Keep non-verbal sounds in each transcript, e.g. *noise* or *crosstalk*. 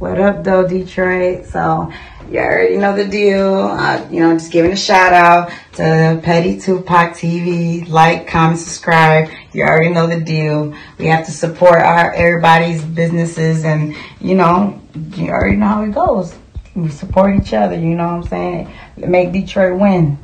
What up, though, Detroit? So, you already know the deal. Uh, you know, just giving a shout out to Petty Tupac TV. Like, comment, subscribe. You already know the deal. We have to support our everybody's businesses, and you know, you already know how it goes. We support each other. You know what I'm saying? Make Detroit win.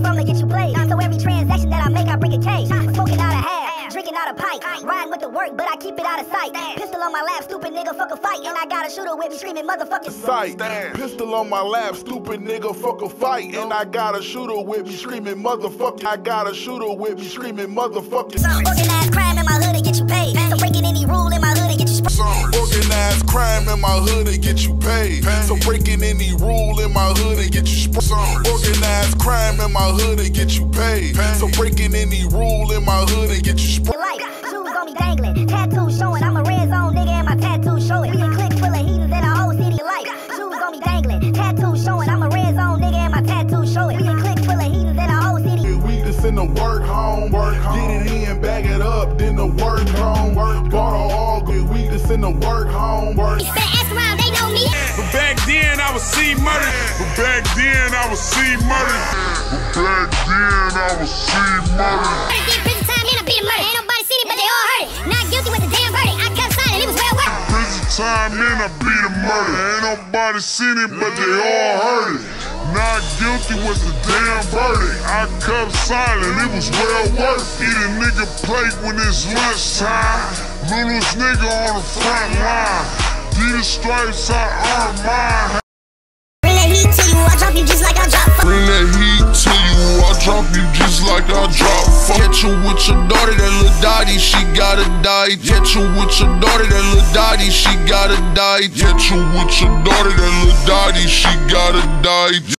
I'm from to get you played. So every transaction that I make, I bring a case. Smoking out a half, drinking out a pipe. Riding with the work, but I keep it out of sight. Pistol on my lap, stupid nigga, fuck a fight. And I got a shooter with me screaming motherfucking sight. Pistol on my lap, stupid nigga, fuck a fight. And I got a shooter with me screaming motherfucker. I got a shooter with me screaming motherfucking. Organized crime in my hood to get you paid. So breaking any rule Organized crime in my hood to get you paid. So breaking any rule in my hood to get you sprayed. Organized crime in my hood to get you paid. So breaking any rule in my hood to get you sprayed. Life, shoes on me dangling, tattoos showing. I'm a red zone nigga and my tattoos showing. We a clique full of heathens and a whole city life. Shoes on me dangling, tattoos showing. I'm a red zone nigga and my tattoos showing. We a clique full of heathens and a whole city. We just in the work home, work home. Get it in, bag it up, then the work home. Work, bought a all good. We just in the work home, work. Better ask around, they know me. But back then I was see murder. But back then I was see murder. But back then I was see murder. Get prison time and I beat a murder. Ain't nobody seen it, but they all heard it. Not guilty with the damn verdict. I kept signing, it was well worth it. Prison time in I beat a murder. Ain't nobody seen it, but they all heard it. Not guilty was the damn verdict. I kept silent, it was well worth. Eat a nigga plate when it's lunchtime. Littlest nigga on the front line. These stripes I earned mine. Bring that heat to you, I drop you just like I drop. Bring that heat to you, I drop you just like I drop. Catch you with your daughter, that little Dottie, she gotta die. Catch you with your daughter, that little Dottie, she gotta die. Catch you with your daughter, that little Dottie, she gotta die.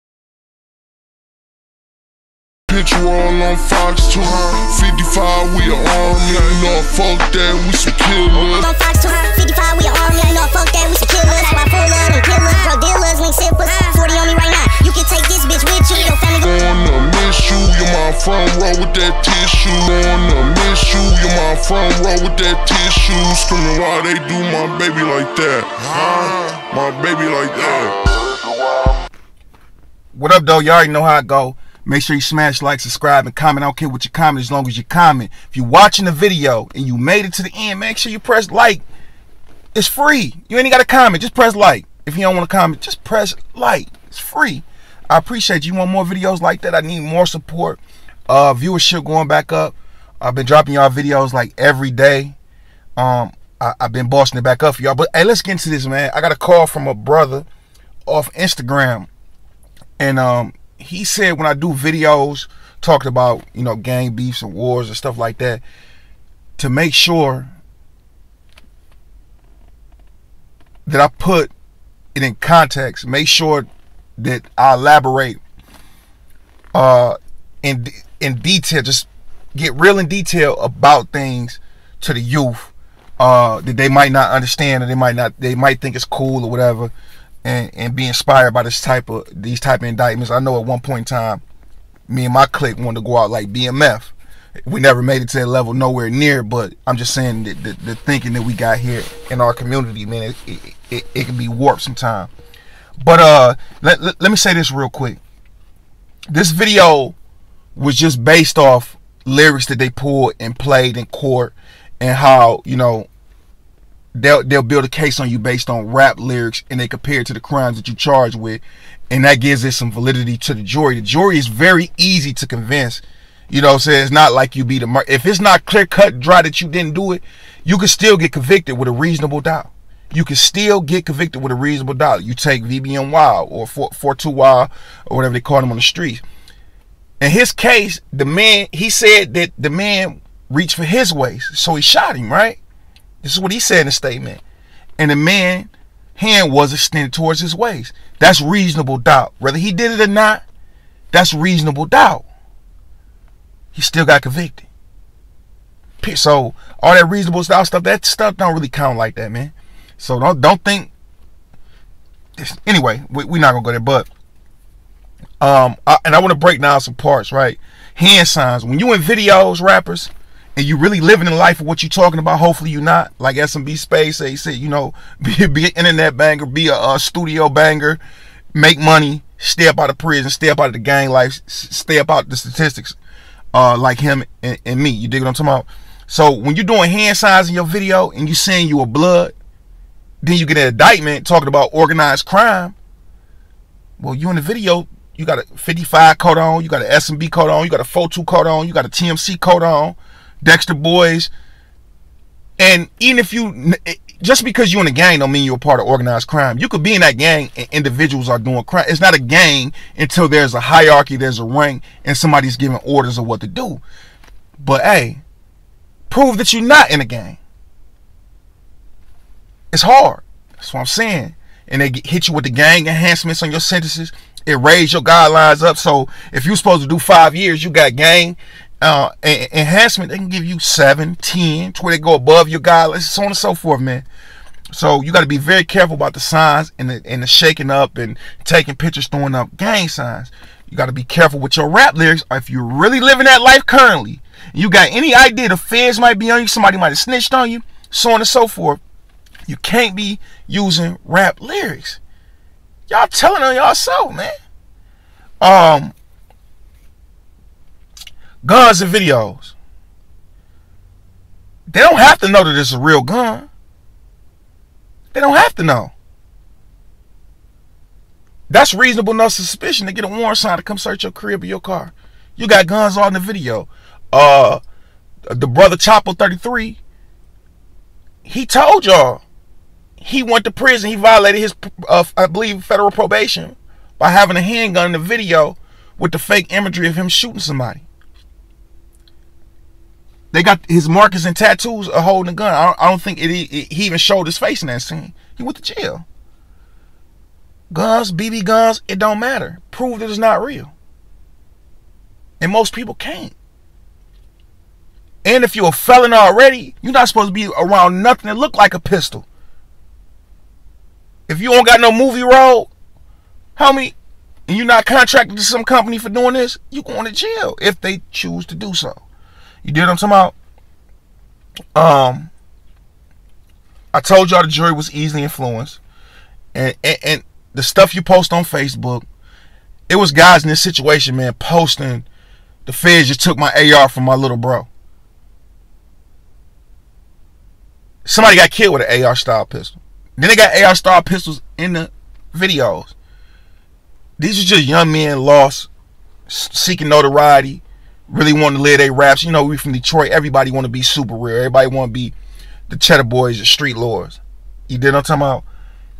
Picture all on Fox 2 55, we a army. No, fuck that, we some killers. On Fox 255, we an army. I know, fuck that, we some killers. Why full of them killers? Drug dealers, link sippers. 40 on me right now. You can take this bitch with you. Your family go. Wanna miss you, you're my front row with that tissue. Wanna miss you, you're my front row with that tissue. Screaming why they do my baby like that, huh? My baby like that. What up, though? You all already know how it go. Make sure you smash like, subscribe, and comment. I don't care what you comment as long as you comment. If you're watching the video and you made it to the end, make sure you press like. It's free. You ain't got to comment. Just press like. If you don't want to comment, just press like. It's free. I appreciate you. you want more videos like that? I need more support. Uh, viewership going back up. I've been dropping y'all videos like every day. Um, I, I've been bossing it back up for y'all. But hey, let's get into this, man. I got a call from a brother off Instagram. And um, he said when I do videos talked about, you know, gang beefs and wars and stuff like that, to make sure that I put it in context, make sure that I elaborate uh in in detail, just get real in detail about things to the youth uh that they might not understand or they might not they might think it's cool or whatever and and be inspired by this type of these type of indictments. I know at one point in time, me and my clique wanted to go out like BMF. We never made it to that level, nowhere near. But I'm just saying that the, the thinking that we got here in our community, man, it, it, it, it can be warped sometime. But uh, let, let, let me say this real quick. This video was just based off lyrics that they pulled and played in court, and how you know they'll they'll build a case on you based on rap lyrics and they compare it to the crimes that you charged with. And that gives it some validity to the jury. The jury is very easy to convince. You know so it's not like you be the mur- if it's not clear cut dry that you didn't do it you can still get convicted with a reasonable doubt. You can still get convicted with a reasonable doubt. You take VBN Wild or 42 Wild or whatever they call him on the streets in his case the man he said that the man reached for his waist so he shot him right this is what he said in the statement. And the man hand was extended towards his waist. That's reasonable doubt. Whether he did it or not, that's reasonable doubt. He still got convicted. So all that reasonable style stuff, that stuff don't really count like that, man. So don't don't think. Anyway, we, we're not gonna go there, but um, I, and I want to break down some parts, right? Hand signs. When you in videos, rappers, and you really living in life of what you're talking about, hopefully you're not like SMB Space. They said, you know, *laughs* be, be an internet banger, be a, a studio banger, make money, stay up out of prison, stay up out of the gang life, stay up out the statistics, uh, like him and, and me. You dig what I'm talking about? So when you're doing hand signs in your video and you saying you a blood, then you get an indictment talking about organized crime. Well, you in the video, you got a 55 coat on, you got an SMB coat on, you got a 42 coat on, you got a TMC coat on, Dexter Boys. And even if you, just because you're in a gang don't mean you're a part of organized crime. You could be in that gang and individuals are doing crime. It's not a gang until there's a hierarchy, there's a rank, and somebody's giving orders of what to do. But hey, prove that you're not in a gang. It's hard. That's what I'm saying. And they hit you with the gang enhancements on your sentences. It raised your guidelines up. So if you're supposed to do five years, you got gang uh, enhancement. They can give you seven, ten, twenty. They go above your guidelines, so on and so forth, man. So you got to be very careful about the signs and the, and the shaking up and taking pictures, throwing up gang signs. You got to be careful with your rap lyrics. If you're really living that life currently, you got any idea the feds might be on you, somebody might have snitched on you, so on and so forth. You can't be using rap lyrics. Y'all telling on y'all so, man. Um, guns and videos. They don't have to know that it's a real gun. They don't have to know. That's reasonable enough suspicion to get a warrant signed to come search your crib or your car. You got guns on the video uh the brother Chapo 33 he told y'all he went to prison he violated his uh, i believe federal probation by having a handgun in the video with the fake imagery of him shooting somebody they got his markers and tattoos of holding a gun. I don't, think it, it, he even showed his face in that scene. He went to jail. Guns bb guns it don't matter. Prove that it's not real. And most people can't. And if you're a felon already, you're not supposed to be around nothing that look like a pistol. If you don't got no movie role, homie, and you're not contracted to some company for doing this, you going to jail if they choose to do so. You did what I'm talking about? Um, I told y'all the jury was easily influenced, and, and and the stuff you post on Facebook, it was guys in this situation, man, posting the feds just took my AR from my little bro. Somebody got killed with an AR style pistol. Then they got AR style pistols in the videos. These are just young men lost, seeking notoriety, really want to live their raps. You know, we from Detroit. Everybody want to be super real. Everybody want to be the Cheddar Boys, the Street Lords. You did what I'm talking about?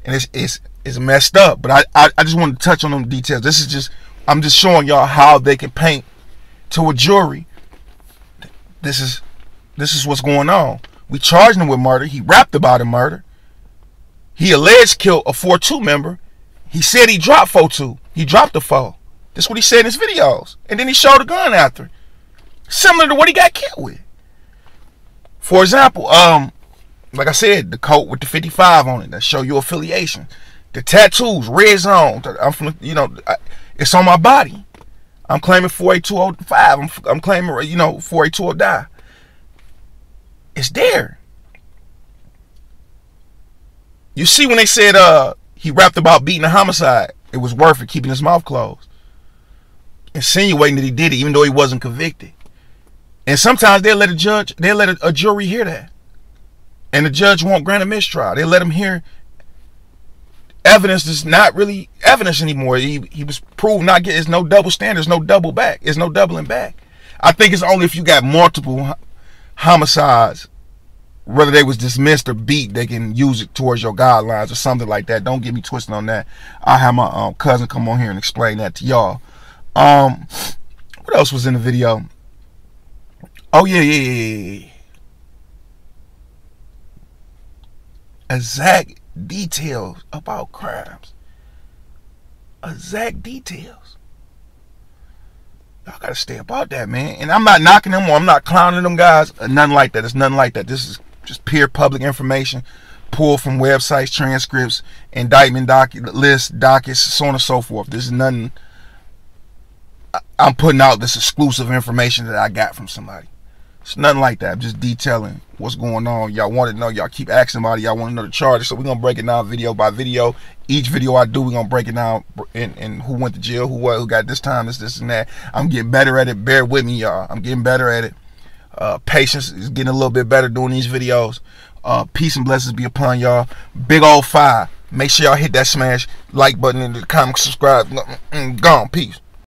And it's it's it's messed up. But I, I I just want to touch on them details. This is just I'm just showing y'all how they can paint to a jury. This is this is what's going on. We charged him with murder. He rapped about a murder. He alleged killed a 4-2 member. He said he dropped 4-2. He dropped the 4. That's what he said in his videos. And then he showed a gun after. Similar to what he got killed with. For example, um, like I said, the coat with the 55 on it that show your affiliation. The tattoos, red zone. I'm from, you know, it's on my body. I'm claiming 48205. I'm, I'm claiming, you know, 482 die. It's there. You see when they said uh he rapped about beating a homicide, it was worth it keeping his mouth closed. Insinuating that he did it even though he wasn't convicted. And sometimes they'll let a judge, they'll let a, a jury hear that. And the judge won't grant a mistrial. They let him hear evidence that's not really evidence anymore. He, he was proved not get. There's no double standards, no double back. There's no doubling back. I think it's only if you got multiple homicides, whether they was dismissed or beat, they can use it towards your guidelines or something like that. Don't get me twisted on that. I'll have my um, cousin come on here and explain that to y'all. Um, what else was in the video? Oh yeah, yeah, yeah, yeah. Exact details about crimes. Exact details. Y'all gotta stay about that, man. And I'm not knocking them or I'm not clowning them guys. Uh, nothing like that. It's nothing like that. This is just pure public information pulled from websites, transcripts, indictment docket lists, dockets, so on and so forth. This is nothing. I'm putting out this exclusive information that I got from somebody. It's nothing like that. I'm just detailing what's going on. Y'all want to know. Y'all keep asking about it. Y'all want to know the charges. So we're going to break it down video by video. Each video I do, we're going to break it down and, and who went to jail, who what, who got this time, this, this, and that. I'm getting better at it. Bear with me, y'all. I'm getting better at it. Uh, patience is getting a little bit better doing these videos. Uh, peace and blessings be upon y'all. Big old five. Make sure y'all hit that smash like button in the comment, subscribe. Mm, mm, gone. Peace.